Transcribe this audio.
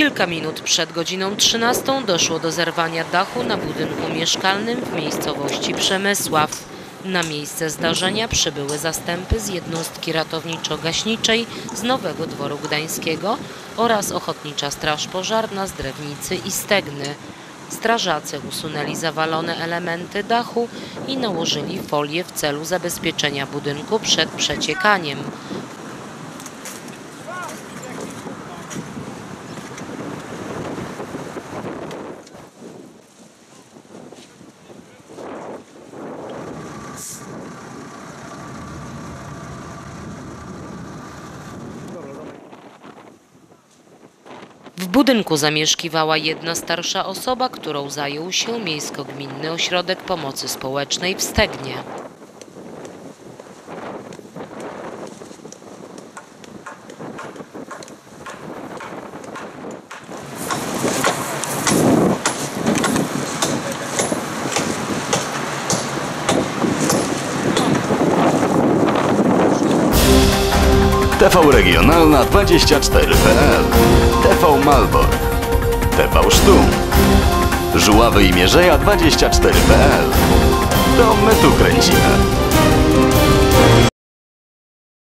Kilka minut przed godziną 13 doszło do zerwania dachu na budynku mieszkalnym w miejscowości Przemysław. Na miejsce zdarzenia przybyły zastępy z jednostki ratowniczo-gaśniczej z Nowego Dworu Gdańskiego oraz Ochotnicza Straż Pożarna z Drewnicy i Stegny. Strażacy usunęli zawalone elementy dachu i nałożyli folię w celu zabezpieczenia budynku przed przeciekaniem. W budynku zamieszkiwała jedna starsza osoba, którą zajął się Miejsko-Gminny Ośrodek Pomocy Społecznej w Stegnie. TV Regionalna 24.pl TV Malbork TV Sztum. Żuławy i Mierzeja 24.pl To my tu kręcimy.